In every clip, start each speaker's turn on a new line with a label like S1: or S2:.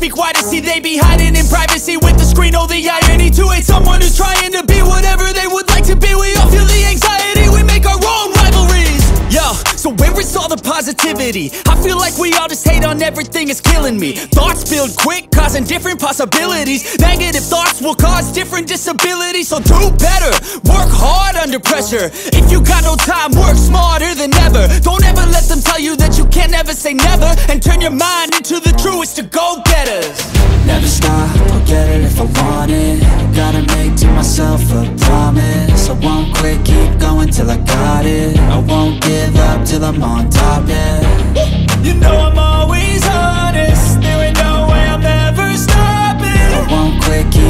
S1: speak wider. See, they be hiding in privacy with the screen. Oh, the irony to hate someone who's trying to be whatever they would like to be. We all feel the anxiety. We make our own rivalries. Yo, so where is all the positivity? I feel like we all just hate on everything, it's killing me Thoughts build quick, causing different possibilities Negative thoughts will cause different disabilities So do better, work hard under pressure If you got no time, work smarter than ever Don't that you can't ever say never And turn your mind into the truest of go-getters.
S2: Never stop, I'll get it if I want it. Gotta make to myself a promise. I won't quit, keep going till I got it. I won't give up till I'm on top, yeah.
S1: You know I'm always honest. There ain't no way I'm ever stopping.
S2: I won't quit, keep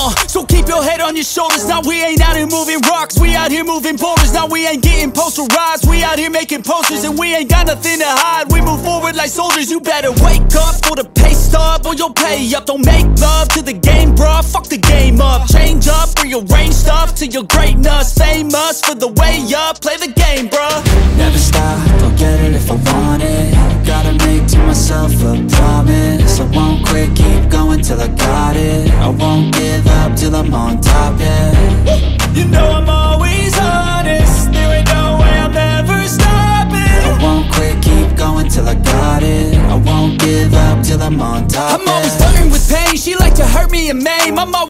S1: uh, so keep your head on your shoulders. Now we ain't out here moving rocks. We out here moving boulders. Now we ain't getting posterized. We out here making posters and we ain't got nothing to hide. We move forward like soldiers. You better wake up for the pay stub or you'll pay up. Don't make love to the game, bruh. Fuck the game up. Change up, rearrange stuff to your greatness. Famous for the way up. Play the game, bruh.
S2: Never stop, I'll get it if I want it Gotta make to myself a promise I won't quit, keep going till I got it I won't give up till I'm on top, yeah
S1: You know I'm always honest. There ain't no way I'm ever stopping.
S2: I won't quit, keep going till I got it I won't give up till I'm on top,
S1: I'm always
S2: yeah
S1: flirting with pain. She like to hurt me and maim. I'm always